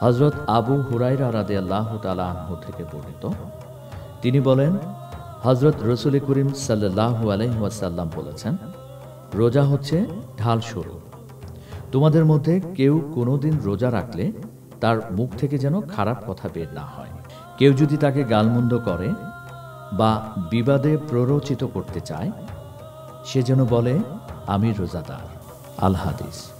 হজরত আবু হুরাইরা রাদে আল্লাহ তালা থেকে বর্ণিত। তিনি বলেন হজরত রসুল করিম সাল্লাহ আলহাসাল্লাম বলেছেন, রোজা হচ্ছে ঢাল সরু তোমাদের মধ্যে কেউ কোনোদিন রোজা রাখলে তার মুখ থেকে যেন খারাপ কথা বের না হয়। কেউ যদি তাকে গালমন্দ করে বা বিবাদে প্ররোচিত করতে চায়, সে যেন বলে, আমি রোজাদার। আল হাদিস।